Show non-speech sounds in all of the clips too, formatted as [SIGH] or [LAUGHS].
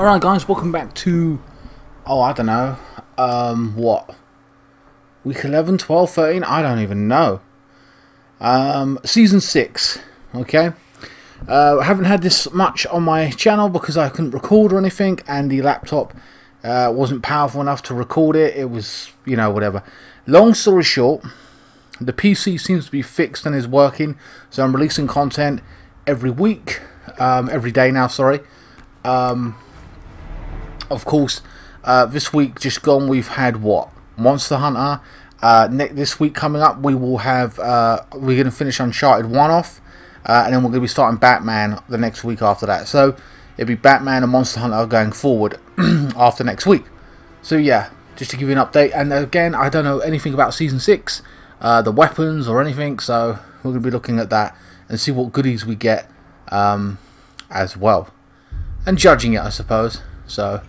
Alright guys, welcome back to, oh I don't know, um, what, week 11, 12, 13, I don't even know, um, season 6, okay, uh, I haven't had this much on my channel because I couldn't record or anything, and the laptop uh, wasn't powerful enough to record it, it was, you know, whatever. Long story short, the PC seems to be fixed and is working, so I'm releasing content every week, um, every day now, sorry, um, of course, uh, this week just gone, we've had what? Monster Hunter. Uh, this week coming up, we will have, uh, we're going to finish Uncharted 1 off, uh, and then we're going to be starting Batman the next week after that. So, it'll be Batman and Monster Hunter going forward [CLEARS THROAT] after next week. So, yeah, just to give you an update. And again, I don't know anything about Season 6, uh, the weapons or anything, so we're going to be looking at that and see what goodies we get um, as well. And judging it, I suppose. So,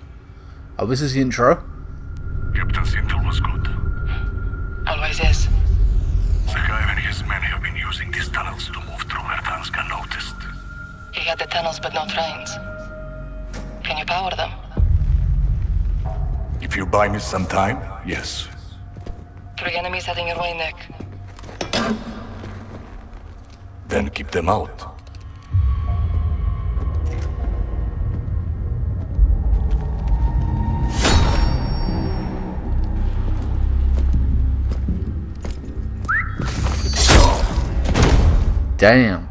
Oh, this is the intro. Captain's intel was good. Always is. The guy and his men have been using these tunnels to move through Verdansk unnoticed. He had the tunnels but no trains. Can you power them? If you buy me some time, yes. Three enemies heading your way, Nick. Then keep them out. Damn.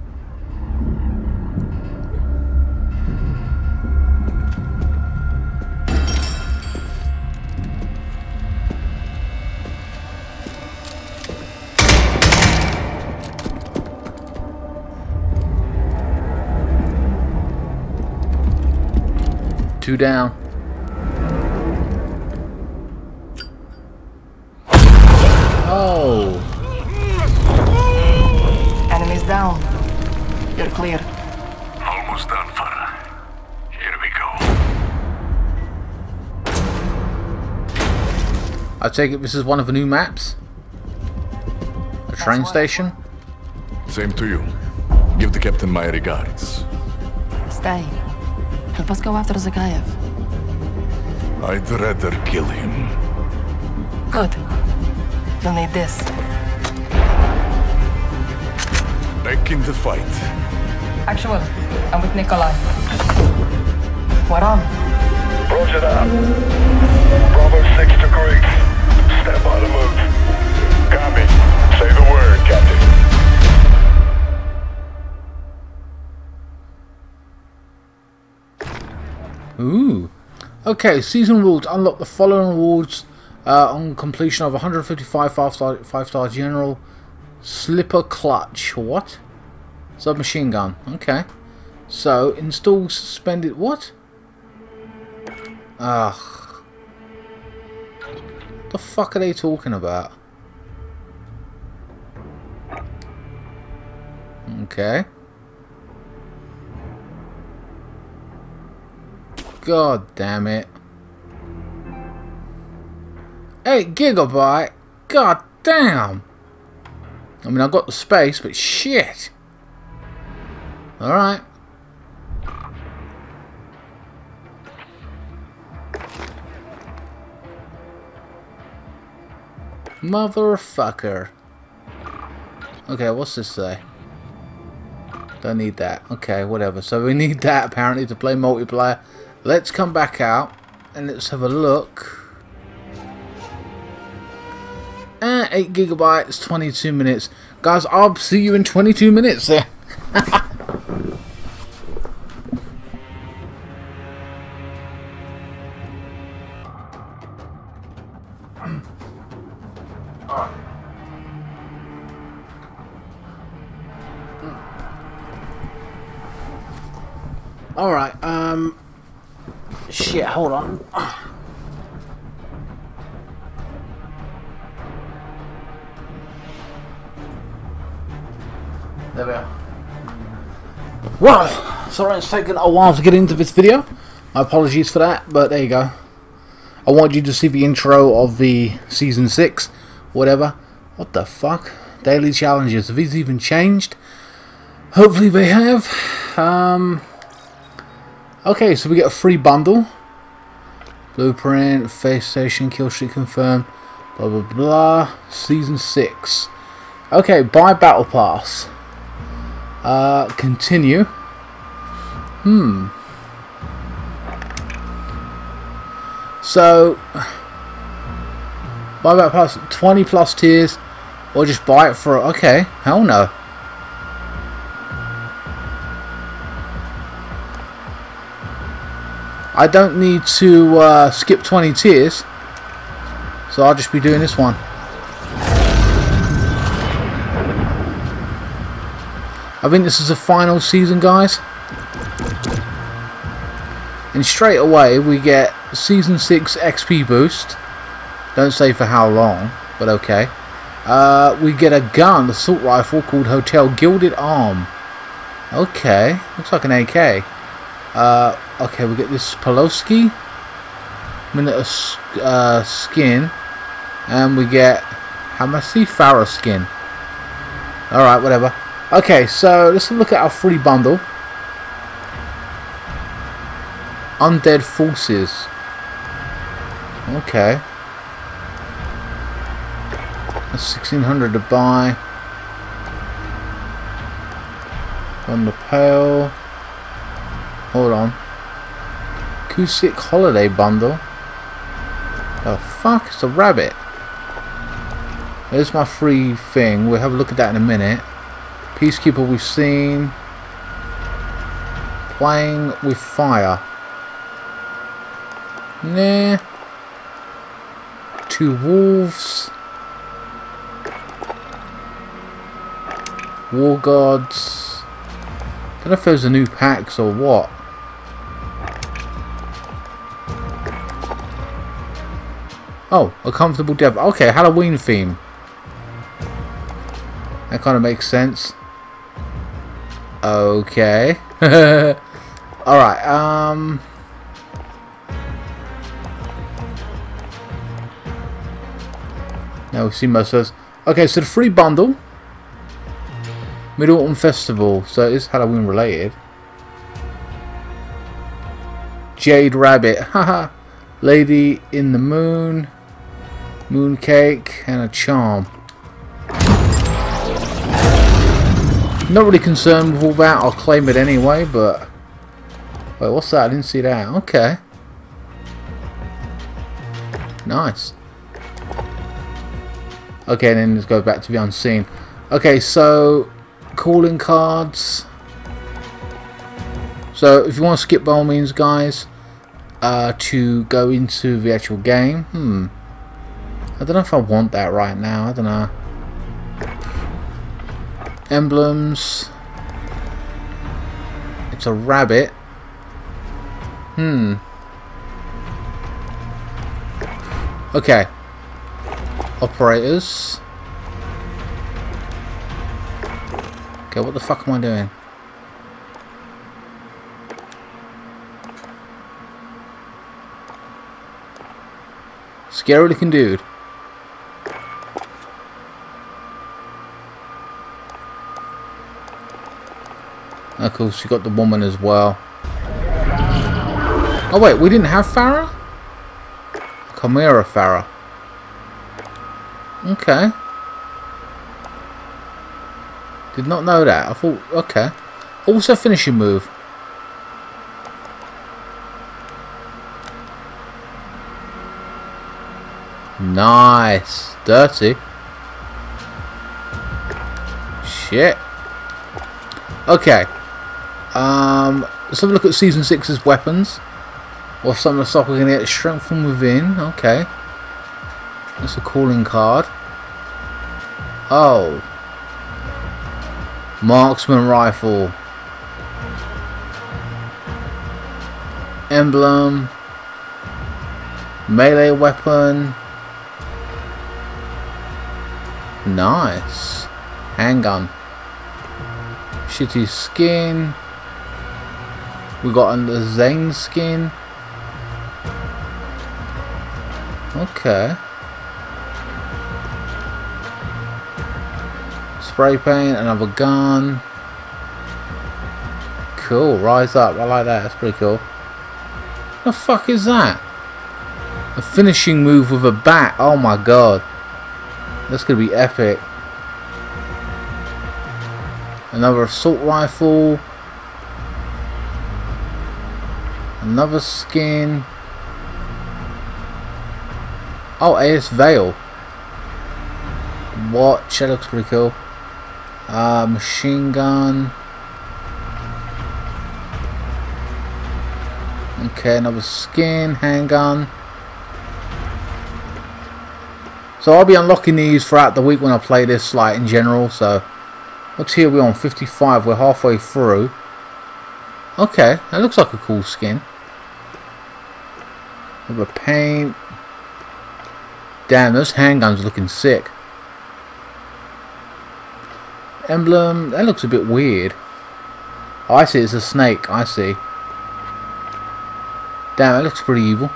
Two down. Take it this is one of the new maps? A train station? Same to you. Give the captain my regards. Stay. Help us go after Zakhaev. I'd rather kill him. Good. You'll need this. Back in the fight. Actual. I'm with Nikolai. What on? Roger that. Bravo 6 to Griggs. Ooh. Okay, season rules. Unlock the following rewards uh, on completion of 155 5-star five star general slipper clutch. What? Submachine gun. Okay. So, install suspended... What? Ugh. The fuck are they talking about? Okay. God damn it. 8 gigabyte? God damn! I mean, I've got the space, but shit! Alright. Motherfucker. Okay, what's this say? Don't need that. Okay, whatever. So we need that apparently to play multiplayer. Let's come back out and let's have a look. Uh, 8 gigabytes, 22 minutes. Guys, I'll see you in 22 minutes there. [LAUGHS] Alright, um... Shit, hold on. There we are. Well, sorry it's taken a while to get into this video. My apologies for that, but there you go. I wanted you to see the intro of the Season 6, whatever. What the fuck? Daily challenges, have these even changed? Hopefully they have. Um, Okay, so we get a free bundle. Blueprint, face station, kill streak confirmed. Blah blah blah. Season six. Okay, buy battle pass. Uh, continue. Hmm. So, buy battle pass, 20 plus tiers, or just buy it for. Okay, hell no. I don't need to uh, skip 20 tiers, so I'll just be doing this one. I think this is the final season, guys. And straight away we get Season 6 XP boost. Don't say for how long, but okay. Uh, we get a gun, assault rifle called Hotel Gilded Arm. Okay, looks like an AK. Uh, okay, we get this Poloski. Minute of uh, skin. And we get Hamasi Farah skin. Alright, whatever. Okay, so let's look at our free bundle. Undead Forces. Okay. That's 1600 to buy. On the pale. Hold on. Kusik Holiday Bundle. The fuck? It's a rabbit. There's my free thing. We'll have a look at that in a minute. Peacekeeper we've seen. Playing with fire. Nah. Two wolves. War gods. Don't know if those are new packs or what. Oh, a comfortable dev. Okay, Halloween theme. That kind of makes sense. Okay. [LAUGHS] Alright, um... Now we've seen most of those. Okay, so the free bundle. Mid-Autumn Festival. So it is Halloween related. Jade Rabbit. [LAUGHS] Haha. Lady in the Moon. Mooncake. And a charm. Not really concerned with all that. I'll claim it anyway, but... Wait, what's that? I didn't see that. Okay. Nice. Okay, then let's go back to the unseen. Okay, so calling cards. So if you want to skip by all means, guys, uh, to go into the actual game. Hmm. I don't know if I want that right now. I don't know. Emblems. It's a rabbit. Hmm. Okay. Operators. Okay, what the fuck am I doing? Scary looking dude. Of course, you got the woman as well. Oh wait, we didn't have Farah? Chimera Farah. Okay. Did not know that. I thought, okay. Also finishing move. Nice. Dirty. Shit. Okay. Um, let's have a look at Season 6's weapons. Or some of the stuff we're going to get. Strength from within. Okay. That's a calling card. Oh. Marksman rifle. Emblem. Melee weapon. Nice. Handgun. Shitty skin. We got the Zane skin. Okay. Spray paint, another gun. Cool, rise up. I like that. That's pretty cool. The fuck is that? A finishing move with a bat. Oh my god. That's gonna be epic. Another assault rifle. Another skin. Oh, AS VAL. Watch, that looks pretty cool. Uh, machine gun. Okay, another skin, handgun. So I'll be unlocking these throughout the week when I play this, like in general. So what's here? We're on 55. We're halfway through. Okay, that looks like a cool skin. A paint. Damn, those handguns looking sick. Emblem, that looks a bit weird. Oh, I see, it's a snake. I see. Damn, that looks pretty evil.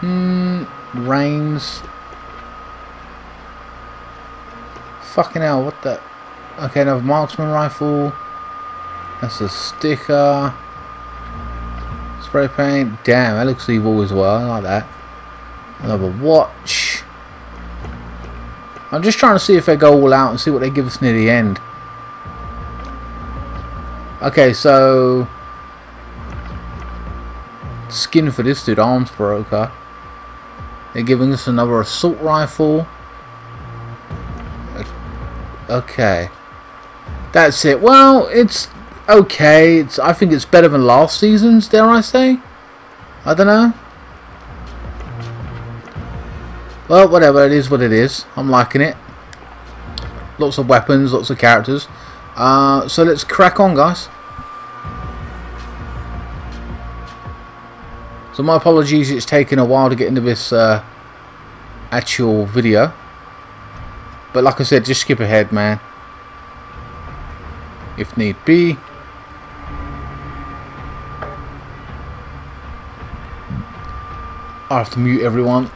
Hmm, rains. Fucking hell, what the... Okay, another marksman rifle. That's a sticker. Spray paint. Damn, that looks evil as well. I like that. Another watch. I'm just trying to see if they go all out and see what they give us near the end. Okay, so... Skin for this dude, arms broker. They're giving us another assault rifle. Okay. That's it. Well, it's okay. It's I think it's better than last season's, dare I say? I don't know. Well, whatever, it is what it is. I'm liking it. Lots of weapons, lots of characters. Uh, so let's crack on, guys. So my apologies, it's taken a while to get into this uh, actual video. But like I said, just skip ahead, man. If need be. I have to mute everyone.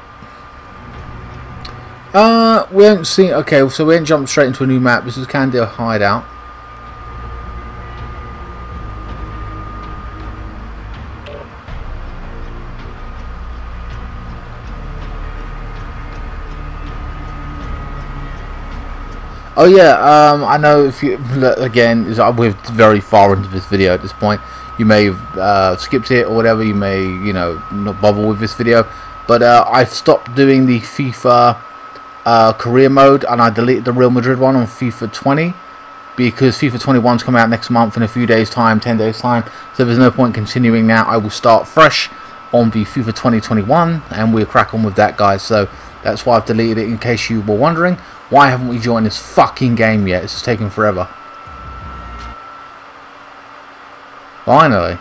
Uh, we haven't seen... Okay, so we haven't jumped straight into a new map. This is Khandor Hideout. Oh yeah, um, I know if you again, we're very far into this video at this point. You may have uh, skipped it or whatever. You may, you know, not bother with this video. But uh, I stopped doing the FIFA uh, career mode and I deleted the Real Madrid one on FIFA 20 because FIFA 21 is coming out next month in a few days time, 10 days time. So there's no point continuing now. I will start fresh on the FIFA 2021 and we'll crack on with that, guys. So that's why I've deleted it in case you were wondering. Why haven't we joined this fucking game yet? It's taking forever. Finally.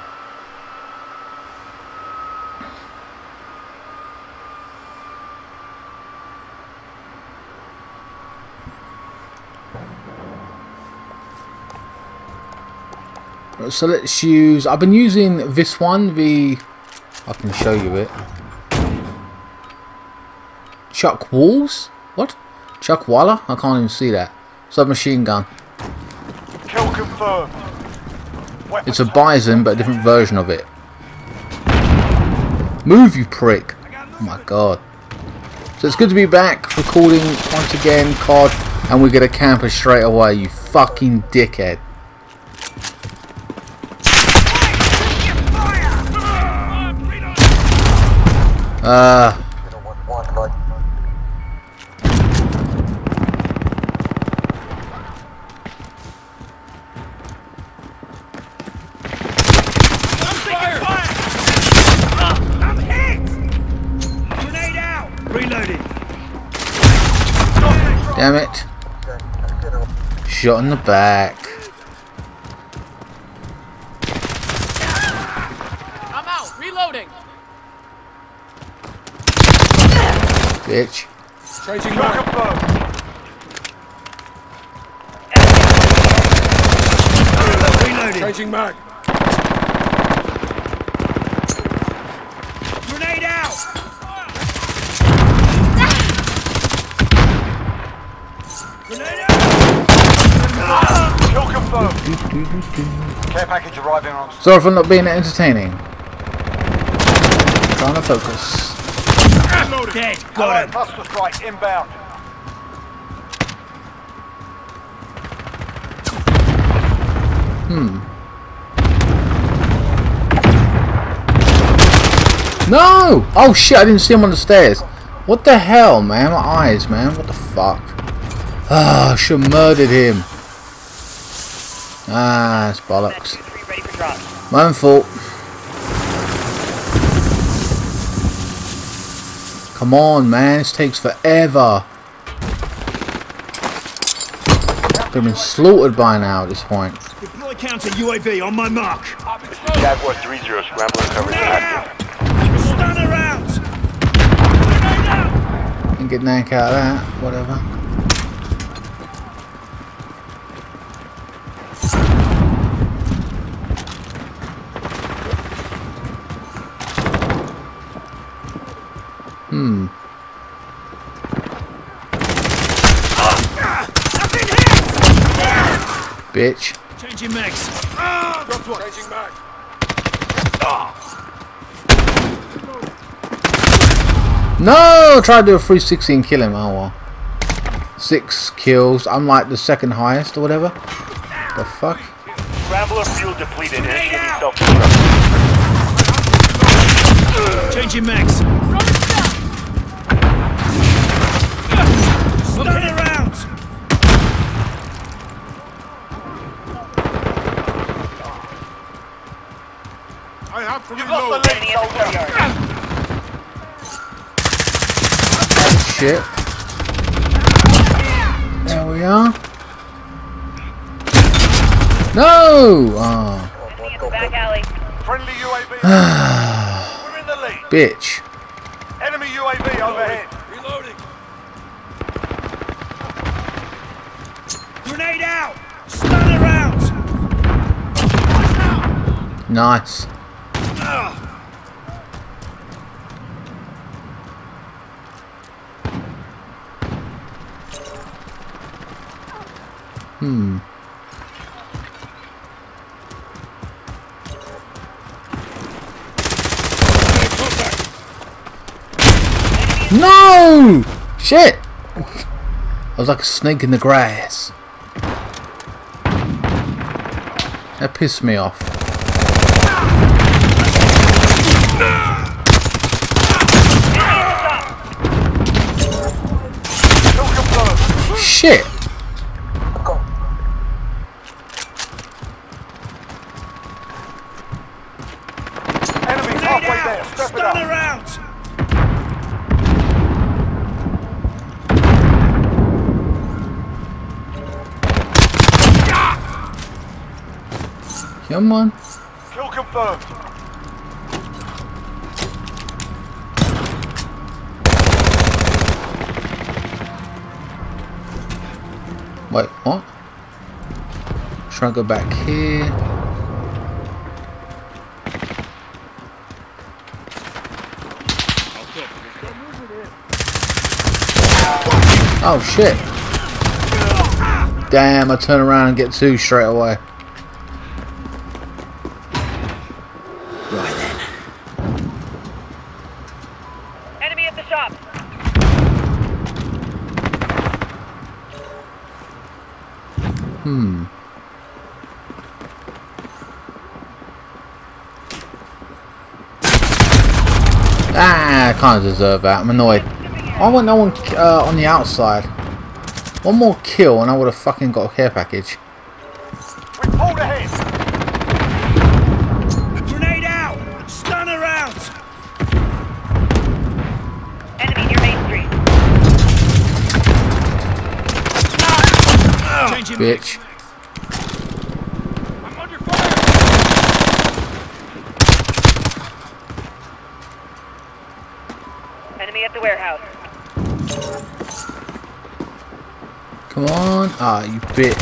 So let's use, I've been using this one, the, I can show you it. Chuck Walls? What? Chuck Waller? I can't even see that. Submachine gun. Kill confirmed. It's a Bison, but a different version of it. Move, you prick. Oh my god. So it's good to be back, recording once again, COD, and we get a camper straight away, you fucking dickhead. Uh, back. I'm out. Reloading. Bitch. Changing Kill back. confirmed. Changing back. Grenade out. Care package arriving on Sorry for not being entertaining. Trying to focus. Dead. Got him. Cluster strike inbound. Hmm. No! Oh shit, I didn't see him on the stairs. What the hell, man? My eyes, man. What the fuck? Ah, I should have murdered him. Ah, it's bollocks. ready for drop. My own fault. Come on, man. This takes forever. They've been slaughtered by now at this point. Deploy counter UAV on my mark. Jaguar 3-0, scrambler coverage active. Stunner out! Didn't get nank out of that. Whatever. Hmm. Bitch. Changing mags. Changing back. No! Try to do a 360 and kill him. Oh well. Six kills. I'm like the second highest or whatever. The fuck? Scrambler fuel depleted. Initiating out! self-destruct. Changing mags. To You've lost the lead, soldier. Shit. There we are. No! Oh, in the back alley. Friendly UAV. [SIGHS] We're in the lead. bitch. Enemy UAV overhead. Reloading. Grenade out! Stunner out! Nice. Hmm. No! Shit! I was like a snake in the grass. That pissed me off. Kill confirmed. Shit! Enemy's Grenade halfway there. out! Step it. Stunner out! Come on. Kill confirmed. Wait, what? Try to go back here. Oh shit. Damn, I turn around and get two straight away. Enemy at the shop. Hmm. Ah, I kind of deserve that. I'm annoyed. I want no one uh, on the outside. One more kill and I would have fucking got a care package. We pulled ahead. Grenade out! Stunner out! Enemy near Main Street. Changing Bitch. Come on. Ah, you bitch.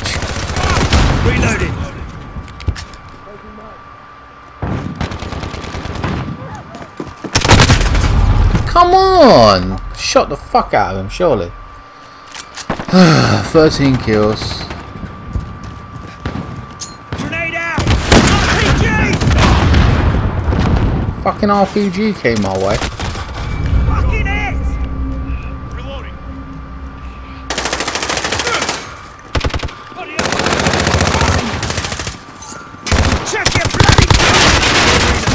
Reloading. Come on! Shot the fuck out of him, surely. [SIGHS] 13 kills. Grenade out! RPG! Fucking RPG came my way.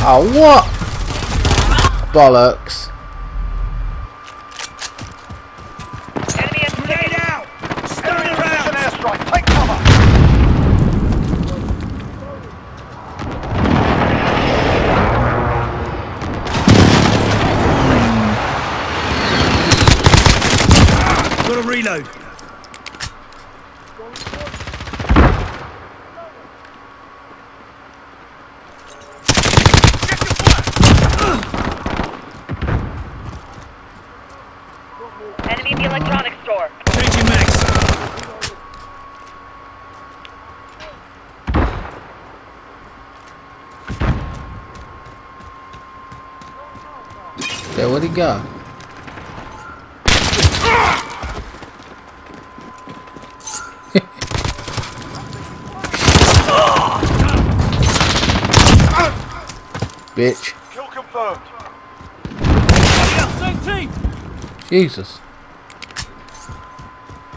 Oh, what? Bollocks. Enemy at the Grenade gate. out! Stun Enemy around! precision airstrike. Take cover. Got to reload. Enemy at the electronics store. Changing mags. There, where'd go? [LAUGHS] Bitch. Kill confirmed. Jesus.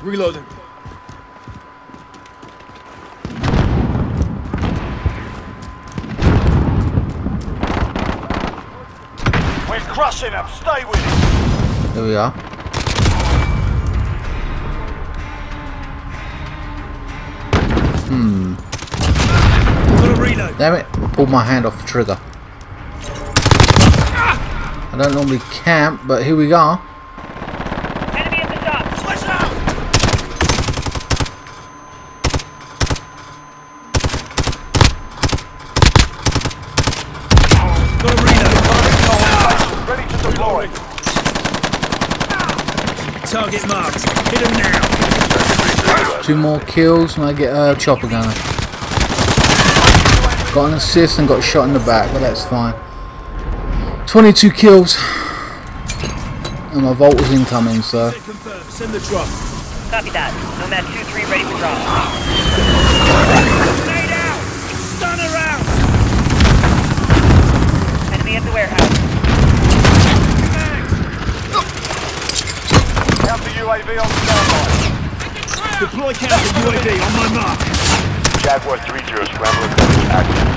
Reloading. Them. Stay with it. Here we are. Reload. Damn it. Pulled my hand off the trigger. I don't normally camp, but here we are. Enemy at the shop. Flash out! Got to reload. Ready to deploy. Target marked. Hit him now. Two more kills and I get a chopper gunner. Got an assist and got shot in the back, but that's fine. 22 kills. And my vault was incoming, so. Send the drop. Copy that. Nomad 2-3 ready for drop. Grenade out! Stun around! Enemy at the warehouse. Counter UAV on standby. Deploy counter UAV on my mark. Jaguar 3-0 scrambler is active.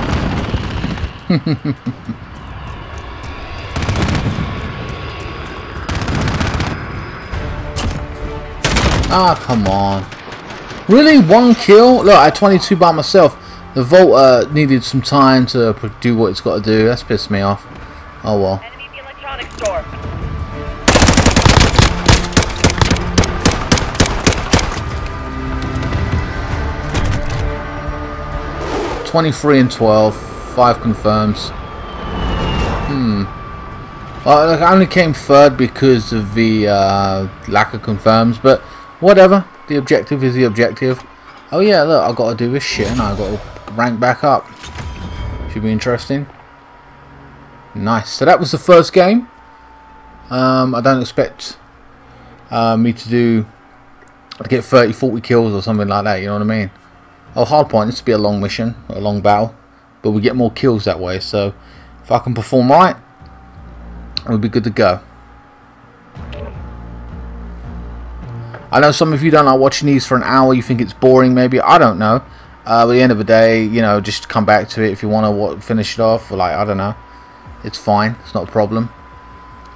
Ah, come on. Really? One kill? Look, I had 22 by myself. The vault uh, needed some time to do what it's got to do. That's pissed me off. Oh well. 23 and 12. Five confirms. Hmm. Well, I only came third because of the uh, lack of confirms, but whatever. The objective is the objective. Oh yeah, look, i got to do this shit and i got to rank back up. Should be interesting. Nice. So that was the first game. Um, I don't expect uh, me to do to get 30, 40 kills or something like that. You know what I mean? Oh, hardpoint. This to be a long mission, a long battle, but we get more kills that way. So if I can perform right, we'll be good to go. I know some of you don't like watching these for an hour. You think it's boring, maybe. I don't know. Uh, but at the end of the day, you know, just come back to it if you want to finish it off. Like I don't know, it's fine. It's not a problem.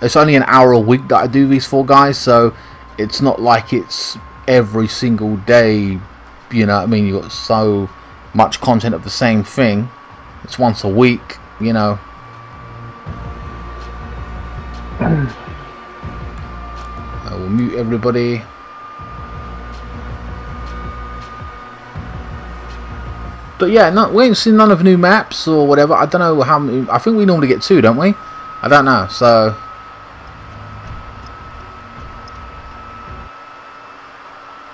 It's only an hour a week that I do these for, guys. So it's not like it's every single day you know I mean? You've got so much content of the same thing. It's once a week you know? [CLEARS THROAT] I will mute everybody. But yeah no, we ain't seen none of new maps or whatever. I don't know how many I think we normally get two don't we? I don't know so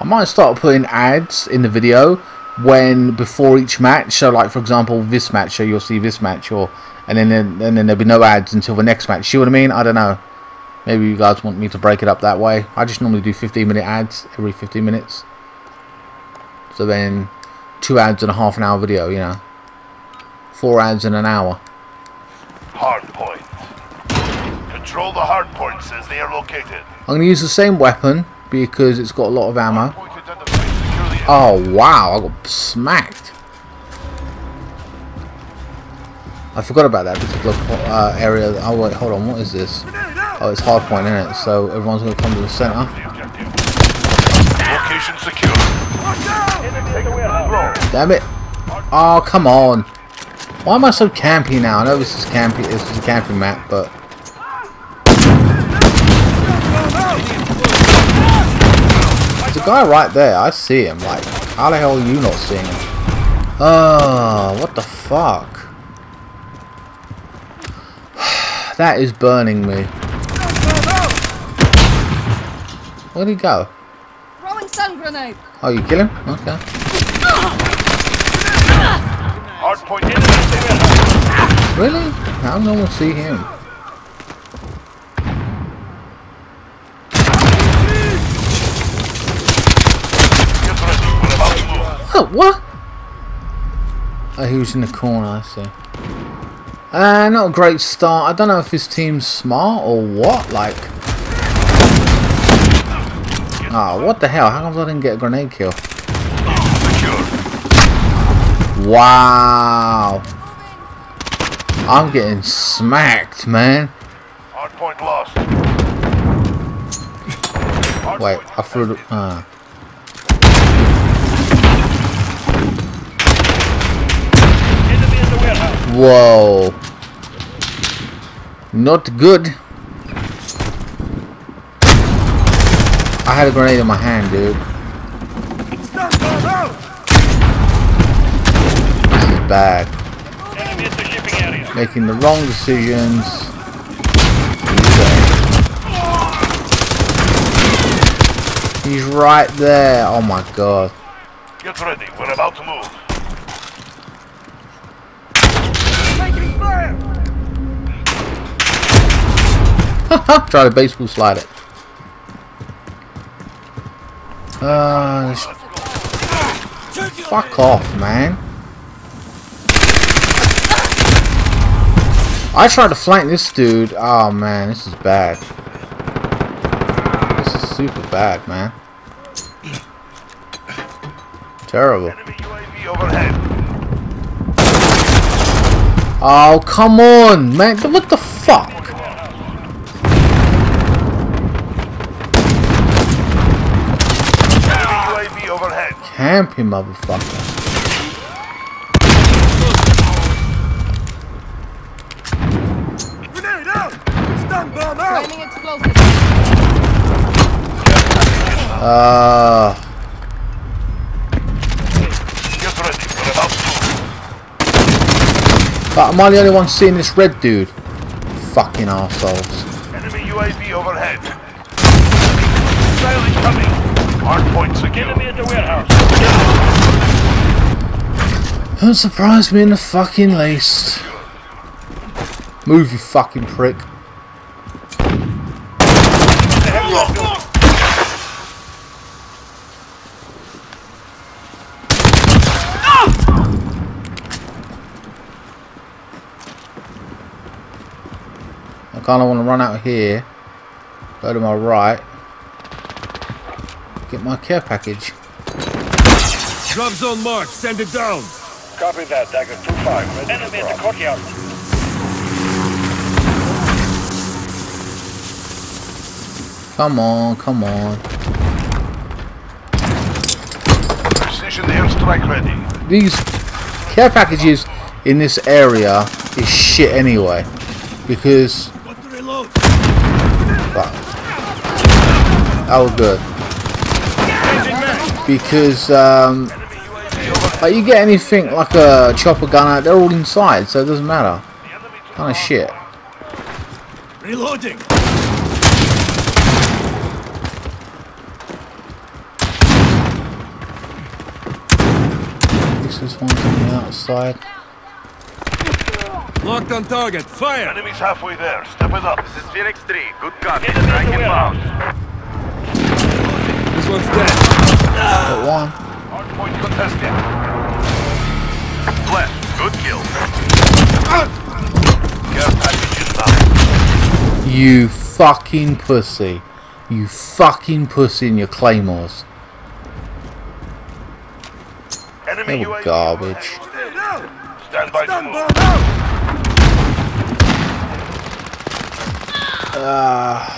I might start putting ads in the video when before each match. So, like for example, this match, so you'll see this match, or and then and then there'll be no ads until the next match. See what I mean? I don't know. Maybe you guys want me to break it up that way. I just normally do 15 minute ads every 15 minutes. So then two ads in a half an hour video. You know, four ads in an hour. Hard point. Control the hard points as they are located. I'm going to use the same weapon because it's got a lot of ammo. Point identified. Secure the Oh wow, I got smacked. I forgot about that particular uh, area. Oh wait, hold on, what is this? Oh, it's hard point, isn't it? So everyone's going to come to the center. Location secure. Take the roll. Damn it! Oh come on! Why am I so campy now? I know this is campy. This is a camping map, but there's a guy right there. I see him. Like, how the hell are you not seeing him? Oh, what the fuck? [SIGHS] That is burning me. Where'd he go? Throwing stun grenade. Oh, you kill him? Okay. Hard point identified. Really? How no one see him? Get ready. We're about to move. Oh, what? Oh, he was in the corner, I see. Uh, not a great start. I don't know if his team's smart or what, like... Oh, what the hell? How come I didn't get a grenade kill? Wow! I'm getting smacked, man. Hard point lost. Wait, I threw the... Uh. Whoa. Not good. I had a grenade in my hand, dude. This is bad. Enemy at the shipping area. Making the wrong decisions. He's right there. Oh my god. Get ready. We're about to move. [LAUGHS] Try to baseball slide it. Uh, fuck off, man. I tried to flank this dude. Oh man, this is bad. This is super bad, man. Terrible. Oh, come on, man. What the fuck? Enemy UAV overhead. Camping motherfucker. Flaming explosive. Uh, Get ready. We're about to move. but am I the only one seeing this red dude? Fucking assholes. Enemy UAV overhead. Sail incoming. Hard point secure. Enemy at the warehouse. Don't surprise me in the fucking least. Move, you fucking prick. I kind of want to run out here, go to my right, get my care package. Drop zone marked. Send it down. Copy that. Dagger 2-5. Ready Enemy to at the drop. courtyard. Come on, come on. Precision airstrike ready. these care packages in this area is shit anyway because What to reload? fuck. oh good because um like you get anything like a chopper gunner they're all inside so it doesn't matter kind of shit Reloading. this is one on the outside Locked on target. Fire. Enemy's halfway there. Step it up. This is Phoenix 3. Good copy. Enemy at the warehouse. This one's dead. got one Hard point contested. Flash. Good kill. Care package inbound. You fucking pussy. You fucking pussy in your claymores. Enemy They were garbage. Stand by to move. Ah.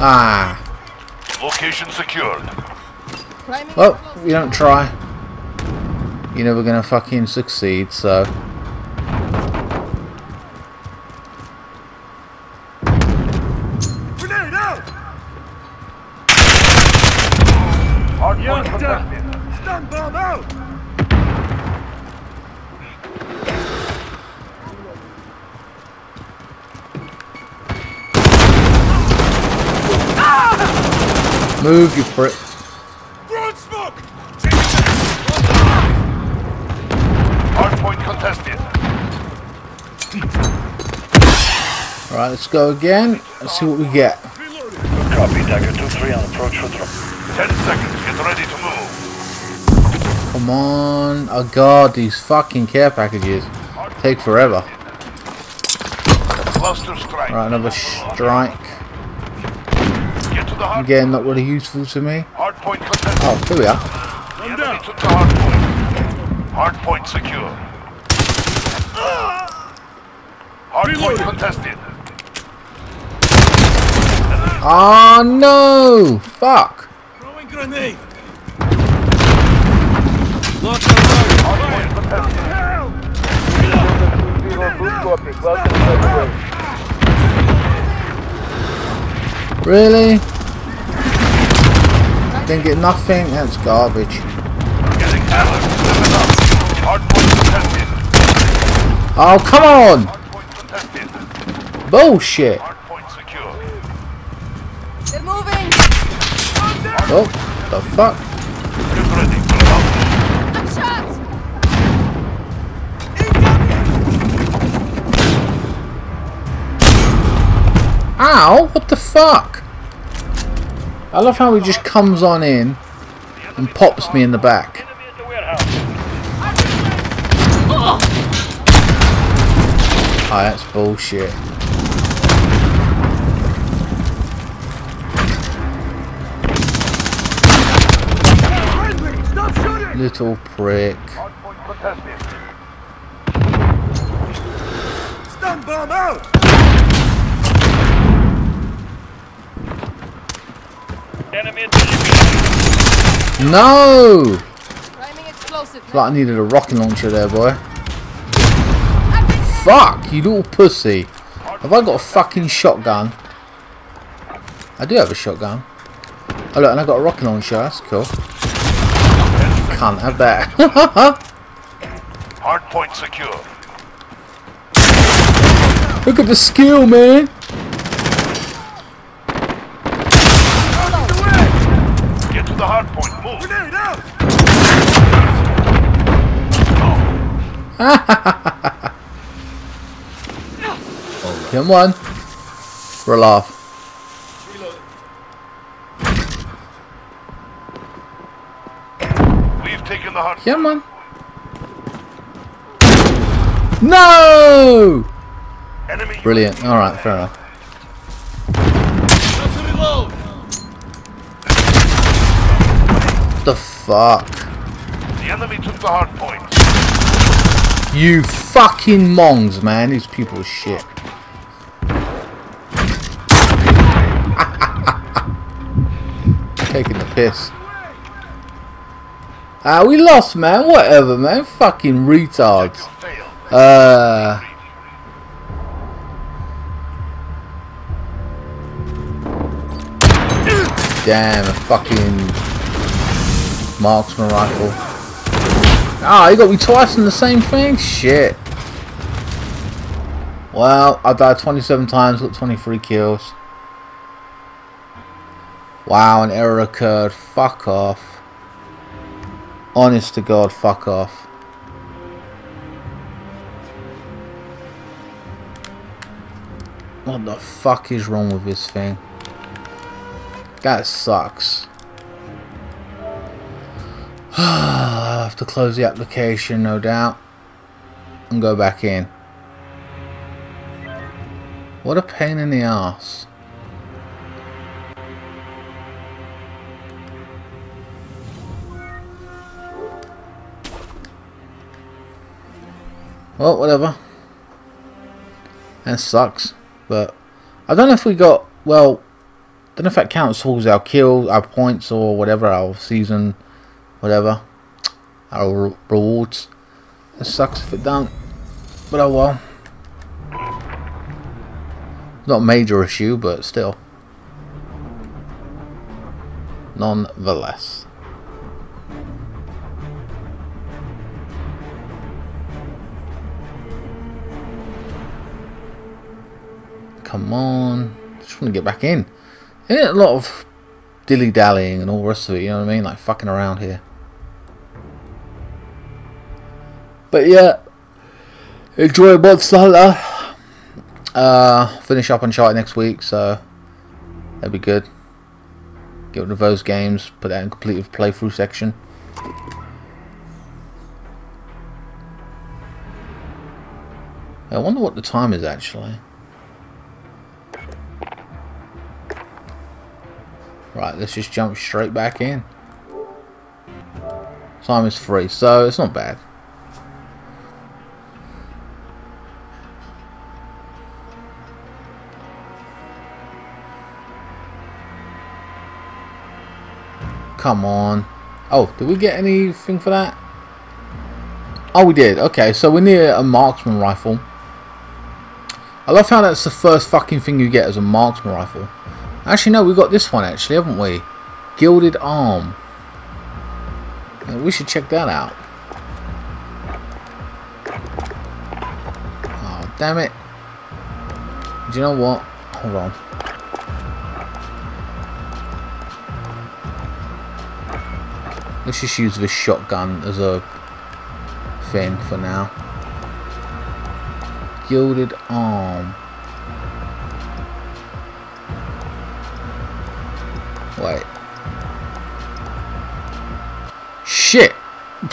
Ah. Location secured. Priming oh, Well, you don't try. You're never gonna fucking succeed, so. Move, you prick. Throwing smoke! Hardpoint contested. Alright, let's go again. Let's see what we get. Copy, Dagger 2-3 on approach for drop. Ten seconds, get ready to move. Come on. Oh god, these fucking care packages take forever. Alright, another strike. Again, not really useful to me. Hardpoint contested. Oh, here we are. The enemy took the hardpoint. Hardpoint secure. Hardpoint contested. Oh no! Fuck! Throwing grenade! Lock on target. Hardpoint contested. Really? Didn't get nothing? That's garbage. Getting hammered. Hardpoint contested. Oh, come on! Hardpoint contested. Bullshit! Hardpoint secure. They're moving. Oh, the fuck? Get ready. Move out. I'm shot. Ow! What the fuck? I love how he just comes on in and pops me in the back. Oh, that's bullshit. Little prick. Stun bomb out! Enemy at the No! Priming explosive. Like I needed a rocket launcher there, boy. Fuck, you little pussy. Have I got a fucking shotgun? I do have a shotgun. Oh look, and I got a rocket launcher, that's cool. Can't have that. [LAUGHS] Hard point secure. look at the skill, man. Get to the hardpoint. Move. Grenade out! Come on. A laugh. We've taken the hard. Come on. No! Enemy. Brilliant. Alright, fair enough. The fuck? The enemy took the hard point. You fucking mongs, man. These people are shit. [LAUGHS] Taking the piss. Ah, we lost, man. Whatever, man. Fucking retards. Uh. Damn, a fucking marksman rifle. Ah, you got me twice in the same thing? Shit. Well, I died 27 times, got 23 kills. Wow, an error occurred. Fuck off. Honest to God, fuck off. What the fuck is wrong with this thing? That sucks. [SIGHS] I'll have to close the application, no doubt, and go back in. What a pain in the ass. Well, whatever. That sucks, but I don't know if we got well. Don't know if that counts towards our kill, our points, or whatever our season, whatever, our re rewards. It sucks if it don't, but oh well. Not a major issue, but still. Nonetheless. Come on. Just want to get back in. Isn't it a lot of dilly dallying and all the rest of it, you know what I mean? Like fucking around here. But yeah. Enjoy Monster Hunter. Uh, finish up on Uncharted next week, so that'd be good. Get rid of those games, put that in complete playthrough section. I wonder what the time is actually. Right, let's just jump straight back in. Time is free, so it's not bad. Come on. Oh, did we get anything for that? Oh, we did. Okay, so we need a marksman rifle. I love how that's the first fucking thing you get as a marksman rifle. Actually, no, we got this one, actually, haven't we? Gilded Arm. Yeah, we should check that out. Oh, damn it. Do you know what? Hold on. Let's just use this shotgun as a thing for now. Gilded arm. Wait. Shit! [LAUGHS]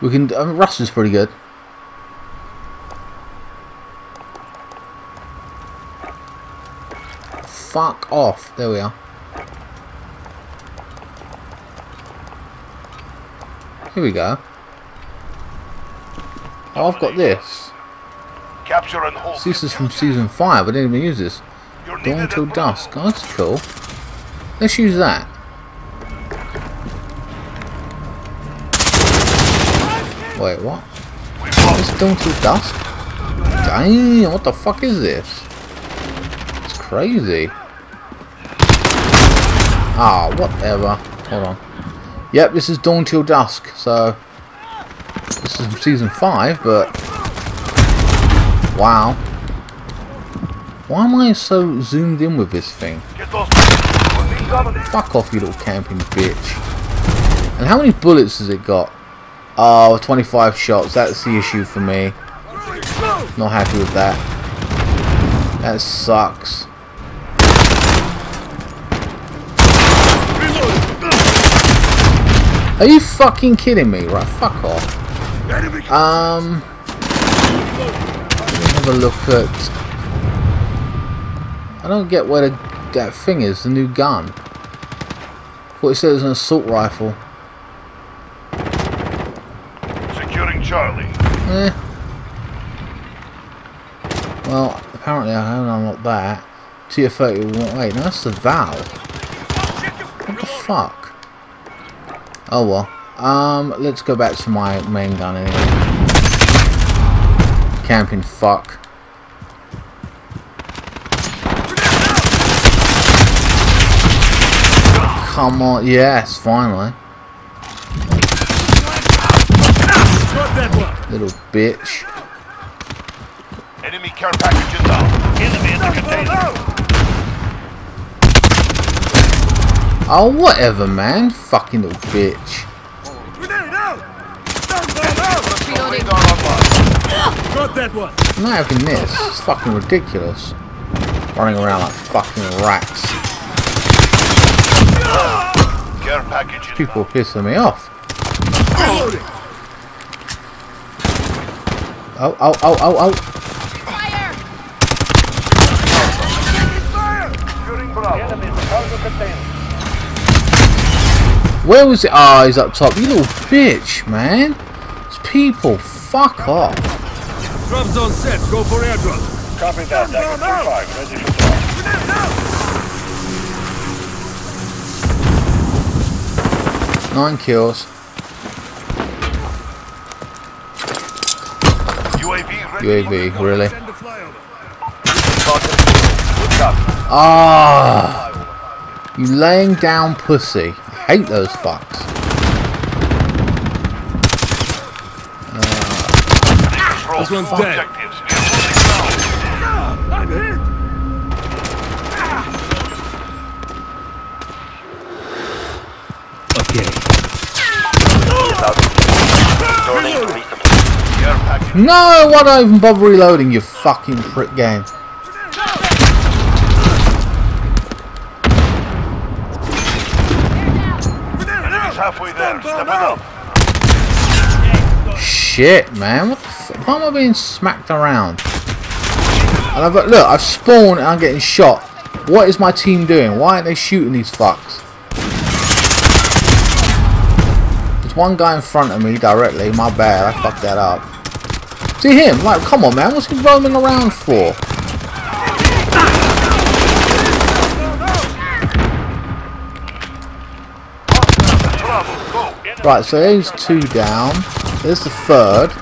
we can. Uh, I mean, Rust is pretty good. Fuck off. There we are. Here we go. Oh, I've got this. Capture and hold. This is from season 5. I didn't even use this. Dawn till dusk. Oh, that's cool. Let's use that. Wait, what? It's dawn till dusk? Damn, what the fuck is this? It's crazy. Ah, whatever. Hold on. Yep, this is dawn till dusk, so... This is season 5, but... Wow. Why am I so zoomed in with this thing? Fuck off, you little camping bitch. And how many bullets has it got? Oh, 25 shots. That's the issue for me. Not happy with that. That sucks. Are you fucking kidding me? Right, fuck off. Um, let me have a look at. I don't get where the, that thing is. The new gun. What it said was an assault rifle. Securing Charlie. Eh. Well, apparently I haven't unlocked that. Tier 30. Wait, no, that's the VAL. What the fuck? Oh well. Um, let's go back to my main gun anyway. Camping fuck. Come on, yes, finally. Little bitch. Enemy care package inbound. Enemy in the container. out. Oh, whatever, man. Fucking little bitch. Got that one. I'm not having this. It's fucking ridiculous. Running around like fucking rats. People are pissing me off. Oh, oh, oh, oh, oh. Where was it? Ah, he's up top. You little bitch, man. It's people. Fuck off. Drop zone set. Go for airdrop. Copy that. Tiger 3-5. Ready for drop. Nine kills. UAV ready. UAV, really? Send the flyover. Good copy. Ah, you laying down pussy. I hate those fucks. Control This one's dead. objectives. Moving now. I'm hit. Okay. No, why do I even bother reloading, you fucking prick game? Shit, man. What the Why am I being smacked around? And I've got, look, I've spawned and I'm getting shot. What is my team doing? Why aren't they shooting these fucks? There's one guy in front of me directly. My bad. I fucked that up. See him? Like, come on, man. What's he roaming around for? Bravo. Go. Right, so there's two down. There's the third.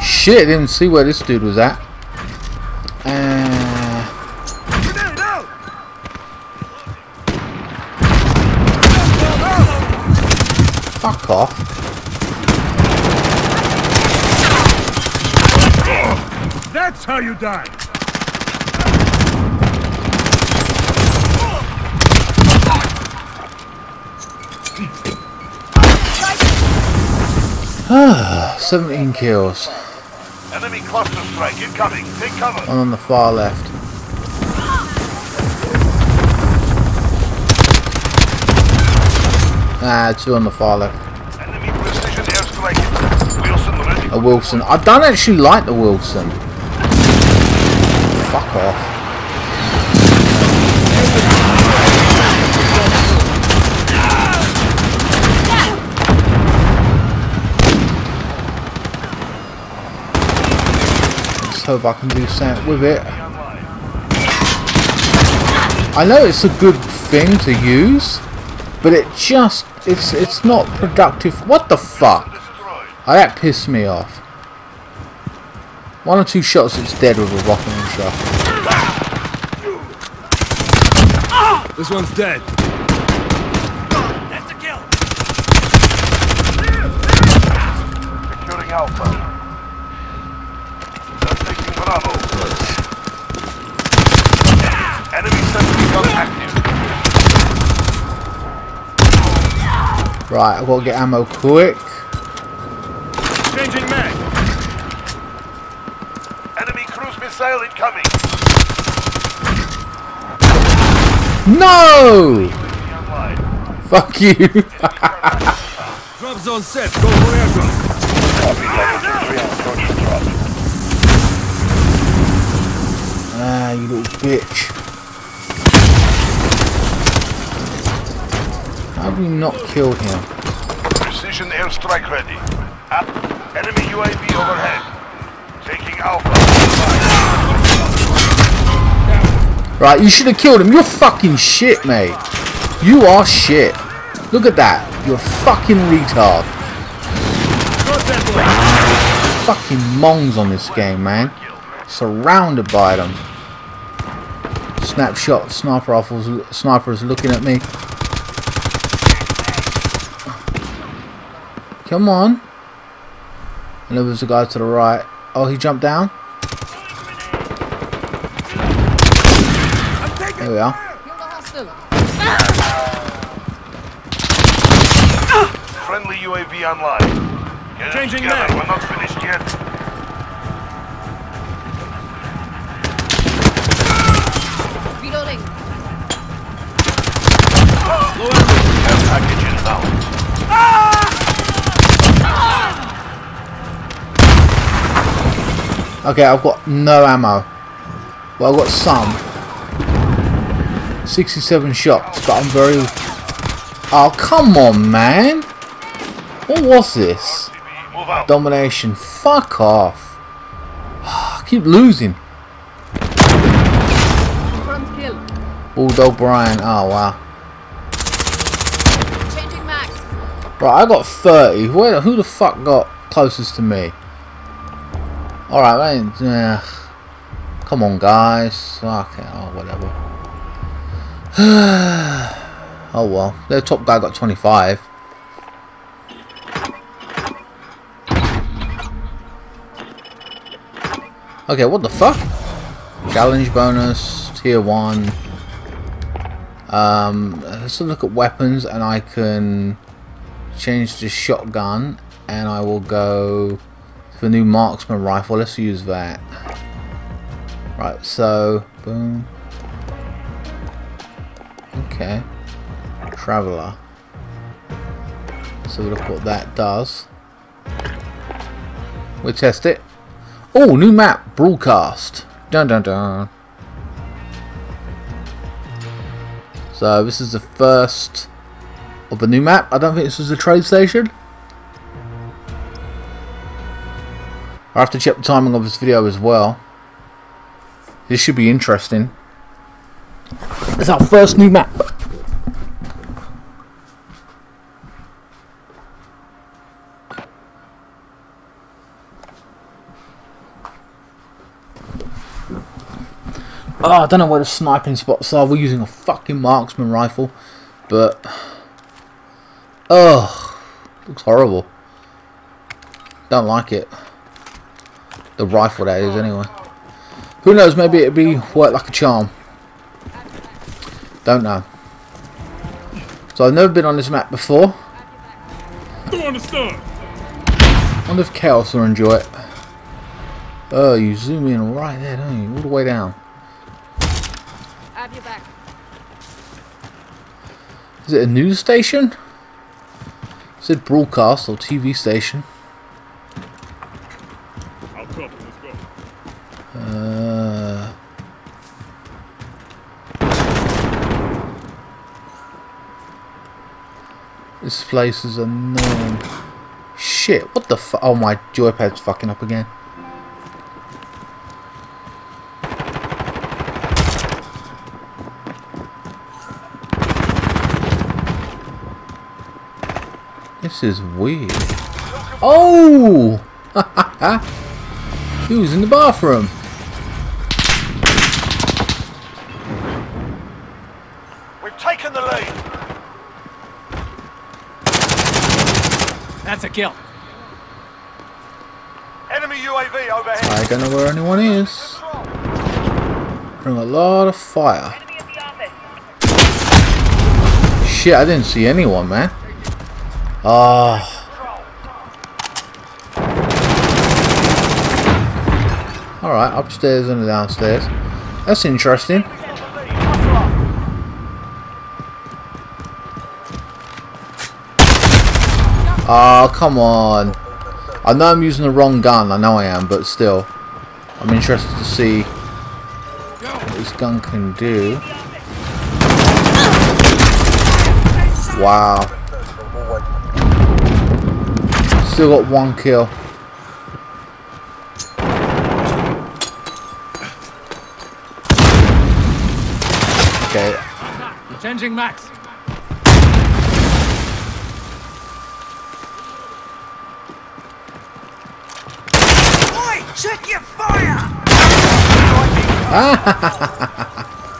Shit, didn't see where this dude was at. Uh, Grenade out. fuck off. That's how you die. Ah, [SIGHS] 17 kills. Enemy cluster strike incoming. Take cover. One on the far left. Ah, two on the far left. Enemy precision airstrike. Wheelson ready. A Wheelson. I don't actually like the Wheelson. Fuck off. Let's hope I can do something with it. I know it's a good thing to use, but it just it's it's not productive. What the fuck? Oh, that pissed me off. One or two shots, it's dead with a rocket launcher. This one's dead. That's a kill. Securing Alpha. They're taking Bravo. Enemy sentry gun active. Right, I've got to get ammo quick. Changing mag. Enemy cruise missile incoming. No! Fuck you. Drop zone set. Go for airdrop. Copy. Tiger 3-3 on approach for drop. ah, you little bitch. How have we not killed him? Precision airstrike ready. Up. Enemy UAV overhead. Taking Alpha. Right, you should have killed him. You're fucking shit, mate. You are shit. Look at that. You're fucking retard. Fucking mongs on this game, man. Surrounded by them. Snapshot sniper rifles, snipers looking at me. Come on. And there was a guy to the right. Oh, he jumped down. There we are. Kill the hostile. Friendly UAV online. Get Changing together. We're not finished yet. Reloading. Care package inbound. Okay, I've got no ammo. Well, I've got some. 67 shots, but I'm very... Oh, come on, man! What was this? Domination. Fuck off. I keep losing. Bulldog Brian. Oh, wow. Right, I got 30. Where, who the fuck got closest to me? Alright. Uh, come on, guys. Fuck it. Oh, whatever. [SIGHS] oh, well. The top guy got 25. Okay, what the fuck? Challenge bonus, tier 1. Um, let's look at weapons and I can change to shotgun and I will go for the new marksman rifle. Let's use that. Right, so boom. Okay. Traveller. So look what that does. We'll test it. Oh, new map, broadcast. Dun dun dun. So this is the first of the new map. I don't think this was a trade station. I have to check the timing of this video as well. This should be interesting. It's our first new map. Oh, I don't know where the sniping spots are. We're using a fucking marksman rifle, but oh, looks horrible. Don't like it. The rifle that is, anyway. Who knows? Maybe it'd be work like a charm. Don't know. So I've never been on this map before. Don't understand. wonder if Chaos will enjoy it. Oh, you zoom in right there, don't you? All the way down. Have you back. Is it a news station? Is it broadcast or TV station? I'll cover. Let's go. Uh, this place is annoying. Shit, what the fu- Oh, my joypad's fucking up again. This is weird. Oh! [LAUGHS] He was in the bathroom. We've taken the lead. That's a kill. Enemy UAV overhead. I don't know where anyone is. Bring a lot of fire. Enemy the. Shit, I didn't see anyone, man. Ah. Alright, upstairs and downstairs. That's interesting. Oh, come on. I know I'm using the wrong gun, I know I am, but still. I'm interested to see what this gun can do. Wow. Still got one kill. Okay, Changing max.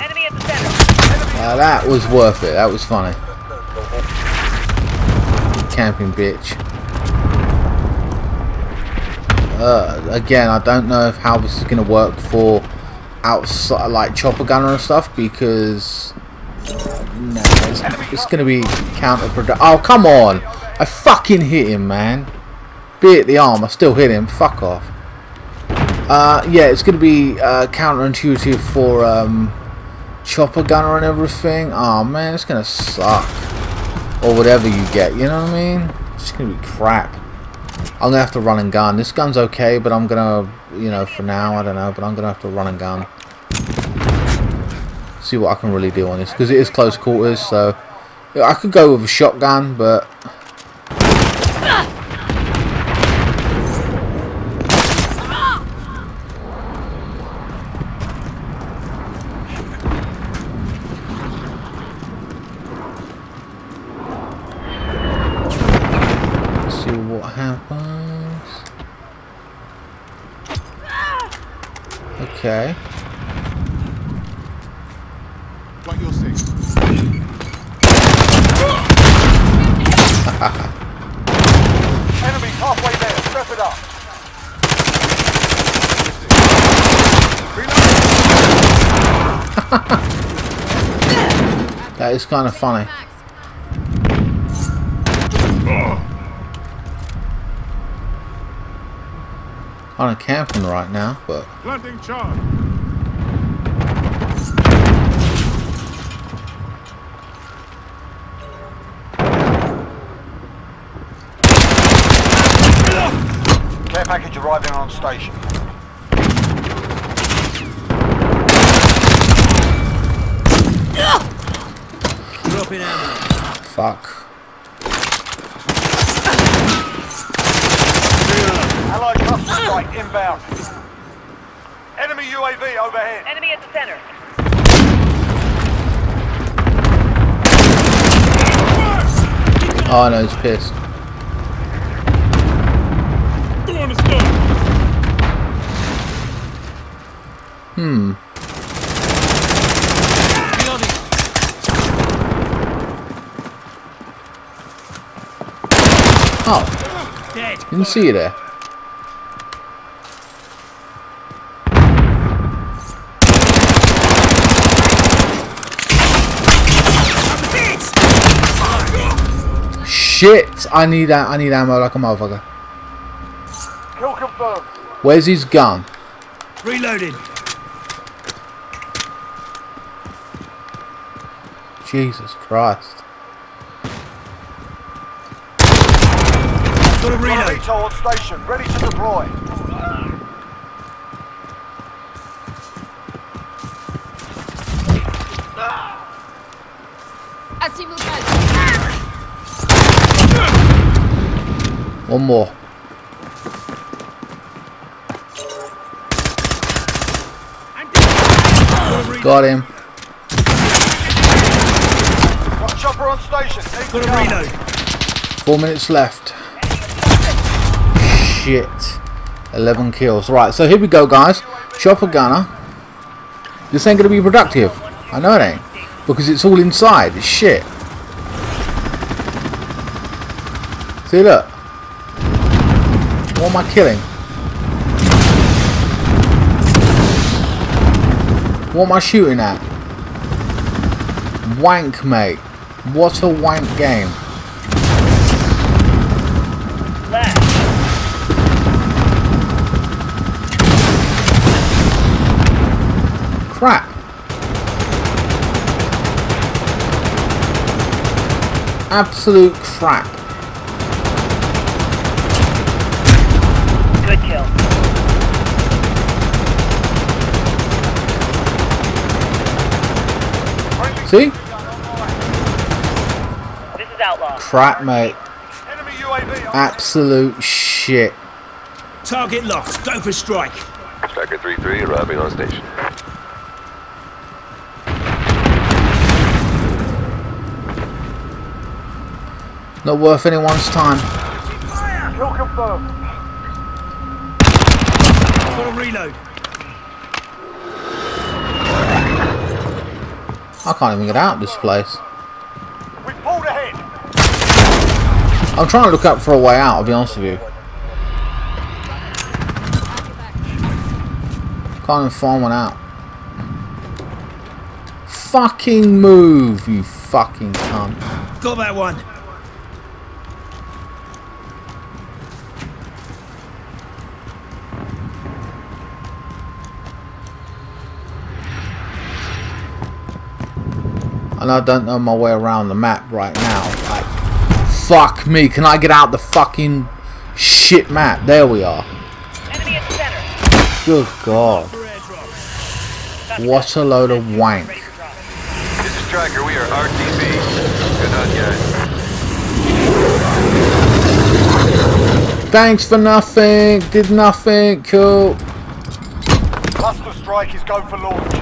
Enemy at the center. uh, that was worth it. That was funny. Camping bitch. Uh, again, I don't know if how this is going to work for outside, like chopper gunner and stuff, because no, it's, it's gonna be counterproductive. Oh come on! I fucking hit him, man. Be it the arm, I still hit him. Fuck off. Uh, yeah, it's gonna be uh, counterintuitive for um, chopper gunner and everything. Oh man, it's gonna suck. Or whatever you get, you know what I mean? It's gonna be crap. I'm gonna have to run and gun. This gun's okay, but I'm gonna, you know, for now, I don't know, but I'm gonna have to run and gun. See what I can really do on this, because it is close quarters, so I could go with a shotgun, but see what happens. Okay. Got your six. Enemies halfway there. Step it up. That is kind of funny. Max. Kind of camping right now, but Planting charge. Care package arriving on station. Dropping ammo. fuck. Allied cluster strike inbound. Enemy UAV overhead. Enemy at the center. Oh no, he's pissed. Go the stop. Hmm. Oh, Dead. didn't see you there. Shit! I need that. I need ammo like a motherfucker. Kill confirmed. Where's his gun? Reloading. Jesus Christ! Got a Got a reload. VTOL on station. Ready to deploy. Azimut One more. Got him. Got chopper on station. Need Got a go. reload. Four minutes left. Shit. 11 kills. Right, so here we go, guys. Chopper gunner. This ain't going to be productive. I know it ain't. Because it's all inside. It's shit. See, look. What am I killing? What am I shooting at? Wank, mate. What a wank game. Crap. Absolute crap. Good kill. See? This is Outlaw. Crap, mate. Enemy UAV Absolute shit. Target locked. Go for strike. Striker 3-3 arriving on station. Not worth anyone's time. Kill confirmed. Got a reload. I can't even get out of this place. We pulled ahead. I'm trying to look up for a way out, I'll be honest with you. Can't even find one out. fucking move, you fucking cunt. Got that one. And I don't know my way around the map right now. Like, fuck me. Can I get out the fucking shit map? There we are. Enemy at center. Good God. What a load of wank. This is Striker. We are RTB. Good on, guys. Thanks for nothing. Did nothing. Cool. Cluster strike is going for launch.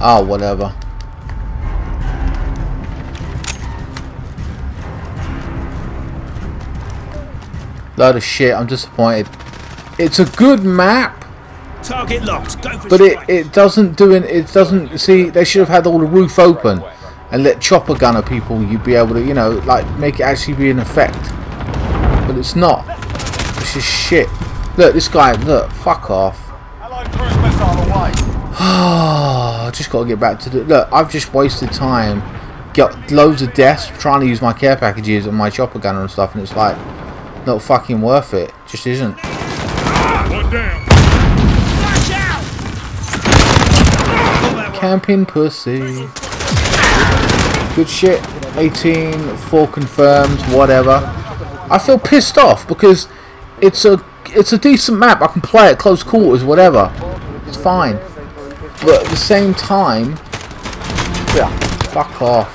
Oh, whatever. Load of shit. I'm disappointed. It's a good map, Target locked. Go for but it, it doesn't do it. It doesn't see. They should have had all the roof open and let chopper gunner people. You'd be able to, you know, like make it actually be an effect. But it's not. It's just shit. Look, this guy. Look, fuck off. [SIGHS] I just got to get back to the. Look, I've just wasted time. Got loads of deaths trying to use my care packages and my chopper gunner and stuff, and it's like not fucking worth it. Just isn't. One down. Watch out! Camping pussy. Good shit. 18, 4 confirmed, whatever. I feel pissed off because it's a it's a decent map. I can play at close quarters, whatever. It's fine. But at the same time, yeah, fuck off.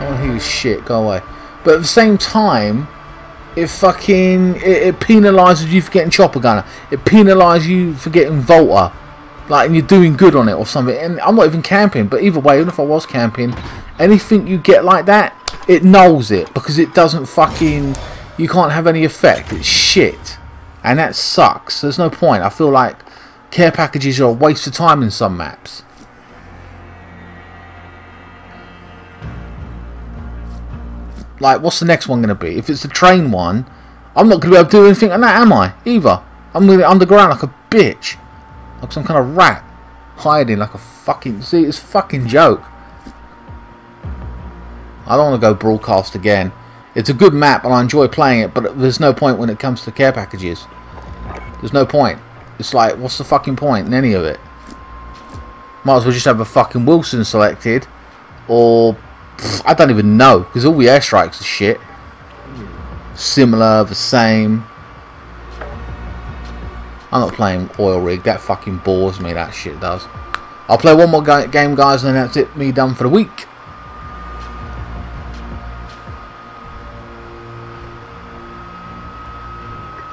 Oh, he was shit. Go away. But at the same time, it fucking it, it penalises you for getting chopper gunner. It penalises you for getting Volta. Like and you're doing good on it or something. And I'm not even camping, but either way, even if I was camping, anything you get like that, it nulls it because it doesn't fucking you can't have any effect. It's shit. And that sucks. There's no point. I feel like care packages are a waste of time in some maps. Like, what's the next one going to be? If it's the train one, I'm not going to be able to do anything on that, am I? Either. I'm going to be underground like a bitch. Like some kind of rat. Hiding like a fucking... See, it's fucking joke. I don't want to go broadcast again. It's a good map and I enjoy playing it, but there's no point when it comes to care packages. There's no point. It's like, what's the fucking point in any of it? Might as well just have a fucking Wheelson selected. Or, pff, I don't even know. Because all the airstrikes are shit. Similar, the same. I'm not playing oil rig. That fucking bores me, that shit does. I'll play one more game, guys, and then that's it. Me done for the week.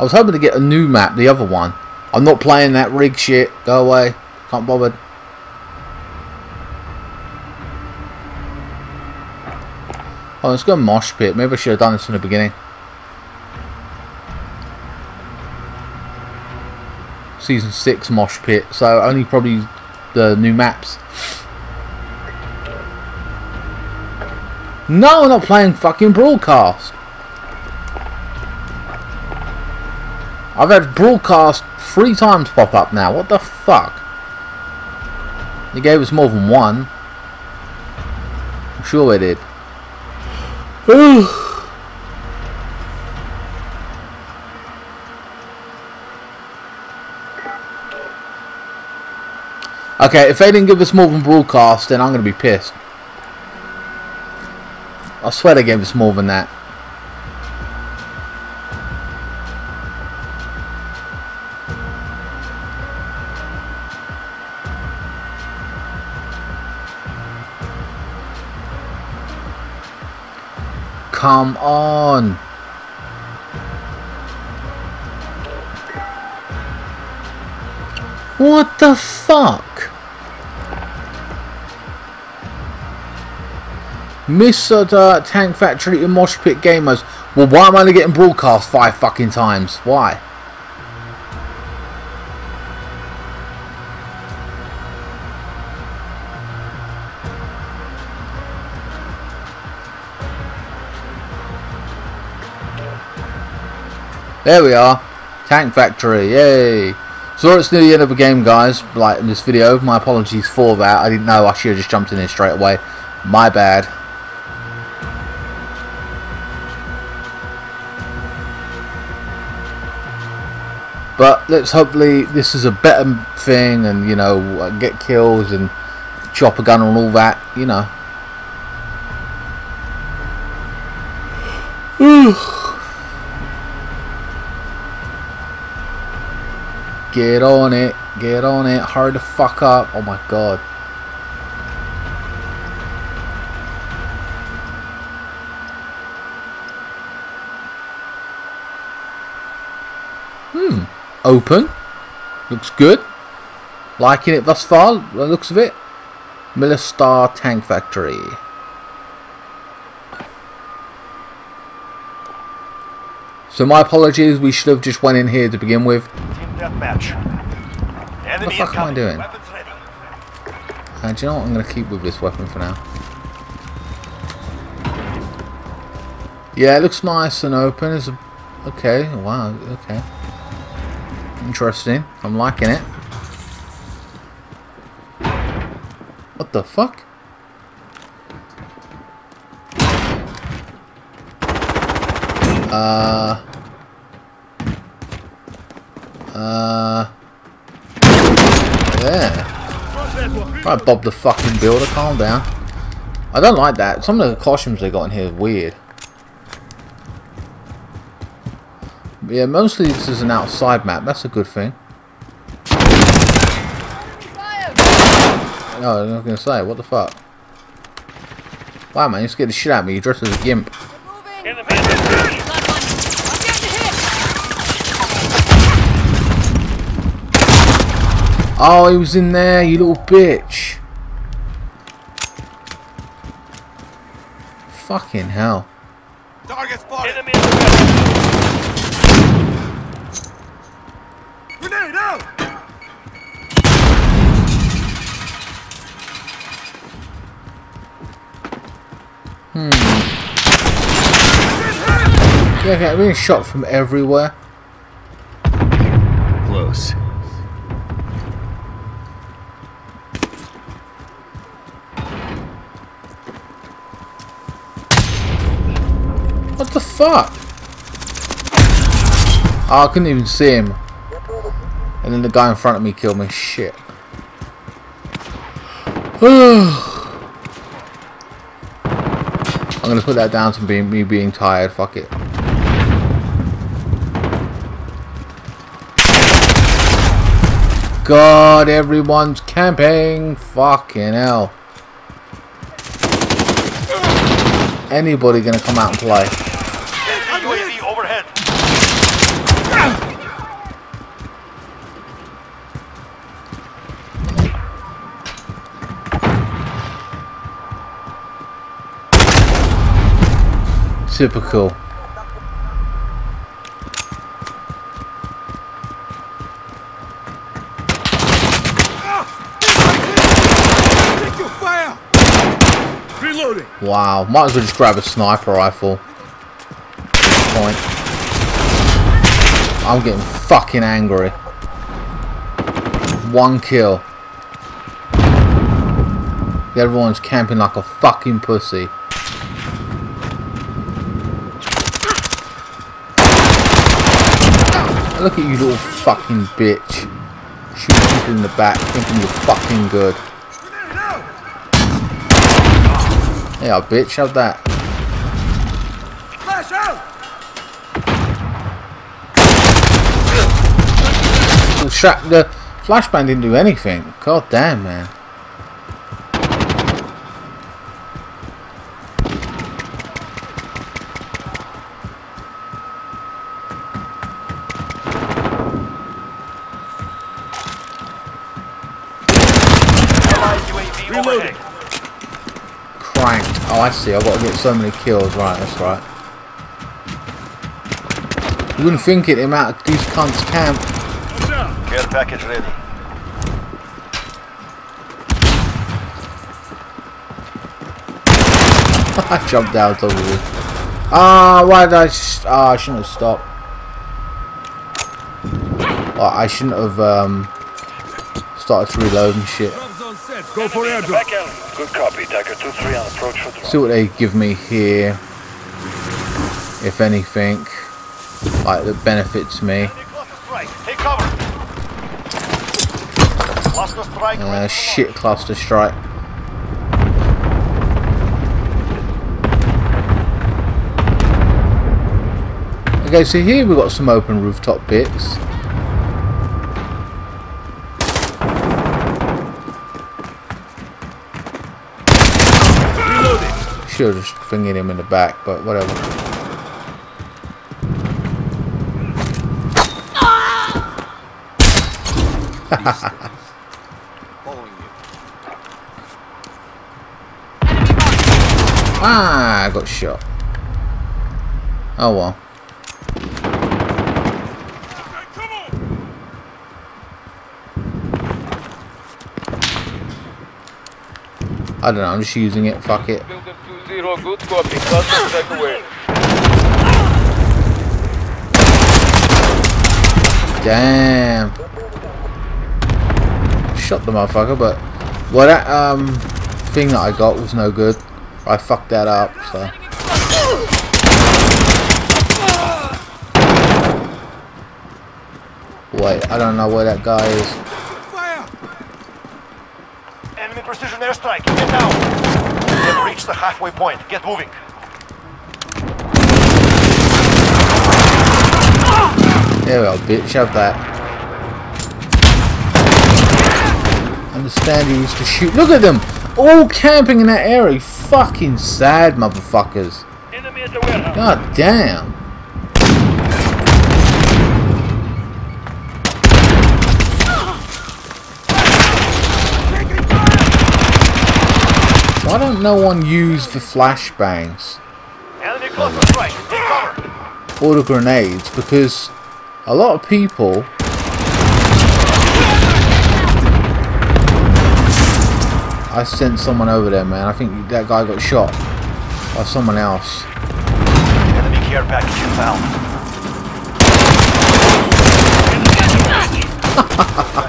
I was hoping to get a new map, the other one. I'm not playing that rig shit. Go away. Can't bother. Oh, let's go mosh pit. Maybe I should have done this in the beginning. Season 6 mosh pit. So only probably the new maps. No, I'm not playing fucking broadcast. I've had broadcast three times pop up now. What the fuck? They gave us more than one. I'm sure they did. [SIGHS] okay, if they didn't give us more than broadcast, then I'm going to be pissed. I swear they gave us more than that. Come on. What the fuck? Mr. the uh, Tank Factory and Mosh Pit Gamers. Well, why am I only getting broadcast five fucking times? Why? There we are. Tank Factory. Yay. So it's near the end of the game, guys. Like in this video. My apologies for that. I didn't know. I should have just jumped in here straight away. My bad. But let's hopefully this is a better thing and, you know, get kills and chop a gun and all that, you know. [SIGHS] Get on it. Get on it. Hurry the fuck up. Oh my god. Hmm. Open. Looks good. Liking it thus far, the looks of it. Mialstor Tank Factory. So my apologies, we should have just went in here to begin with. Deathmatch. What the fuck am I doing? Uh, do you know what? I'm going to keep with this weapon for now. Yeah, it looks nice and open. It's a, okay. Wow. Okay. Interesting. I'm liking it. What the fuck? Uh. Uh. There. Right, Bob the fucking builder, calm down. I don't like that. Some of the costumes they got in here are weird. But yeah, mostly this is an outside map. That's a good thing. Oh, I was going to say, what the fuck? Wow, man, you scared the shit out of me. You dressed as a gimp. Oh, he was in there, you little bitch. Fucking hell. Target spotted. Enemy Grenade out! Hmm. Yeah, okay, I'm being shot from everywhere. Fuck? Oh, I couldn't even see him. And then the guy in front of me killed me. Shit. [SIGHS] I'm gonna put that down to being me being tired. Fuck it. God, everyone's camping. Fucking hell. Anybody gonna come out and play? Enemy UAV overhead. Typical. Wow, might as well just grab a sniper rifle. Point. I'm getting fucking angry. One kill. Everyone's camping like a fucking pussy. Look at you little fucking bitch. Shooting people in the back thinking you're fucking good. Yeah, bitch, have that. Flash out! Stra- the flashbang didn't do anything. God damn, man. Allied UAV Reloading. overhead. Cranked. Oh, I see. I've got to get so many kills. Right, that's right. You wouldn't think it, the amount of these cunts camp. Care package ready. [LAUGHS] I jumped out of this. Ah, why did I... Ah, I shouldn't have stopped. I shouldn't have um, started to reload and shit. Go for airdrop. Good copy. Tiger 2-3 on approach for drone. See what they give me here. If anything. Like, that benefits me. Take cover. Cluster strike. Uh, shit cluster strike. Okay, so here we've got some open rooftop bits. Should have just fingered him in the back, but whatever. [LAUGHS] Ah, I got shot. Oh well. I don't know, I'm just using it, fuck it. 2-0, good copy. Cluster strike away. Damn. Shot the motherfucker, but well that um thing that I got was no good. I fucked that up, so Wait, I don't know where that guy is. Enemy precision airstrike. Get down. We have reached the halfway point. Get moving. There we go, bitch, have that. Understand he used to shoot. Look at them! All camping in that area. Fucking sad motherfuckers. Enemy at the warehouse. God damn. Why don't no one use the flashbangs Enemy cluster strike. Take cover. or the grenades? Because a lot of people I sent someone over there, man. I think that guy got shot by someone else. Enemy care package inbound.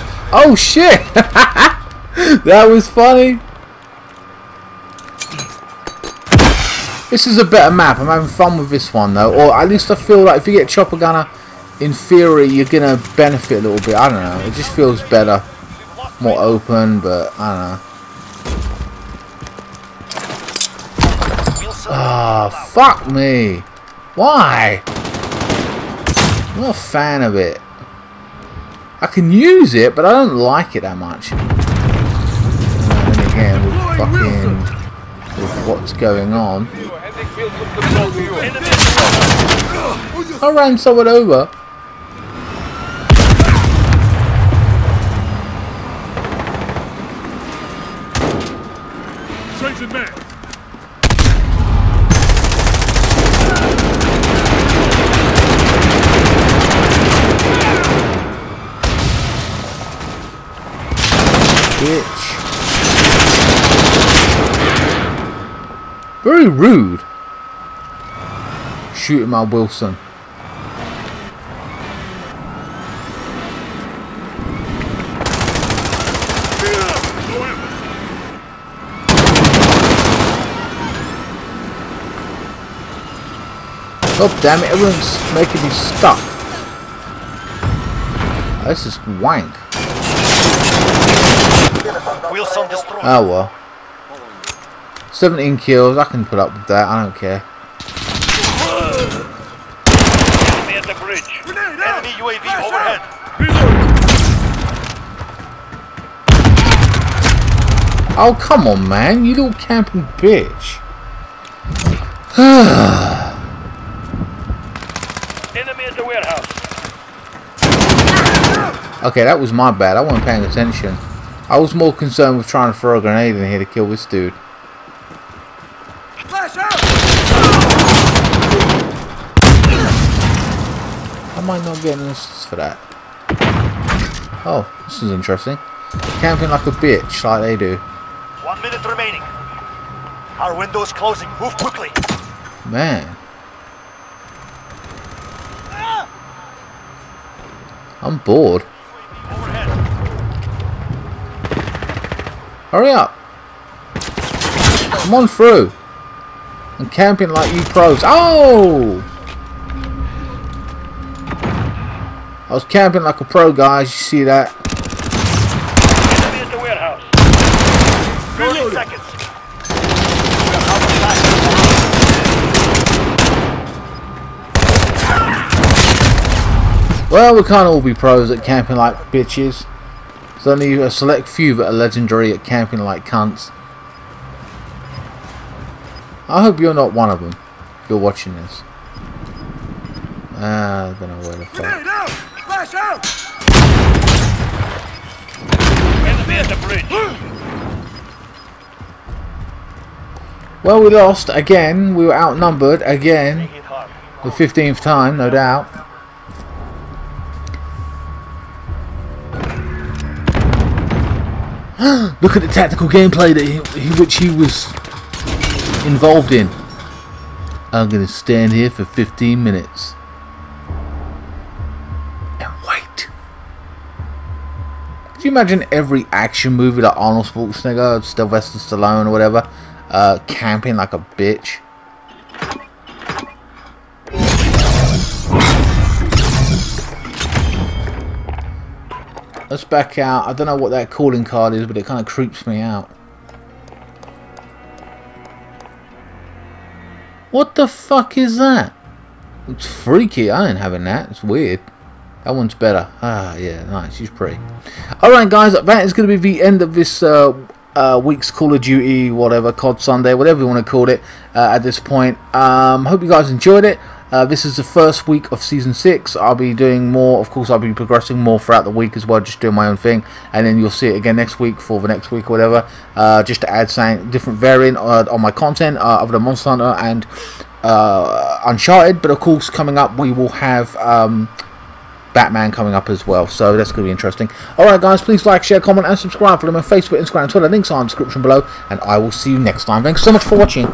[LAUGHS] Oh shit! [LAUGHS] that was funny. This is a better map. I'm having fun with this one though, or at least I feel like if you get chopper gunner, in theory you're gonna benefit a little bit. I don't know. It just feels better, more open, but I don't know. Ah, fuck me. Why? I'm not a fan of it. I can use it, but I don't like it that much. And again, with fucking with what's going on, I ran someone over. Bitch. Very rude. Shooting my Wheelson. Oh damn it, everyone's making me stuck. This is wank. Wheelson destroyed. Oh well. 17 kills, I can put up with that, I don't care. Enemy at the bridge. Enemy UAV overhead. Oh, come on, man. You little camping bitch. Enemy at the warehouse. okay, that was my bad. I wasn't paying attention. I was more concerned with trying to throw a grenade in here to kill this dude. Flash out! How am I not getting an assist for that? Oh, this is interesting. Camping like a bitch, like they do. One minute remaining. Our window's closing. Move quickly. Man. I'm bored. Hurry up. Come on through. I'm camping like you pros. Oh! I was camping like a pro, guys. You see that? Enemy at the warehouse. 30 seconds. We're out of time. Well, we can't all be pros at camping like bitches. There's only a select few that are legendary at camping like cunts. I hope you're not one of them. If you're watching this. Ah, I don't know where the fuck. Grenade out! Flash out! Enemy at the bridge. Well, we lost again. We were outnumbered again. The 15th time, no doubt. [GASPS] Look at the tactical gameplay that he, he- which he was involved in. I'm going to stand here for 15 minutes. Could you imagine every action movie like Arnold Schwarzenegger, Sylvester Stallone or whatever, uh, camping like a bitch? Let's back out. I don't know what that calling card is, but it kind of creeps me out. What the fuck is that? It's freaky. I ain't having that. It's weird. That one's better. Ah, yeah, nice. She's pretty. Alright, guys, that is going to be the end of this uh, uh, week's Call of Duty, whatever, COD Sunday, whatever you want to call it uh, at this point. Um, hope you guys enjoyed it. Uh, this is the first week of season six. I'll be doing more. Of course, I'll be progressing more throughout the week as well, just doing my own thing. And then you'll see it again next week for the next week or whatever. Uh, just to add something different variant uh, on my content uh, of the Monster Hunter and uh, Uncharted. But of course, coming up, we will have. Um, Batman coming up as well, so that's going to be interesting. Alright guys, please like, share, comment and subscribe. Follow me on Facebook, Instagram, Twitter, links are in the description below, and I will see you next time. Thanks so much for watching.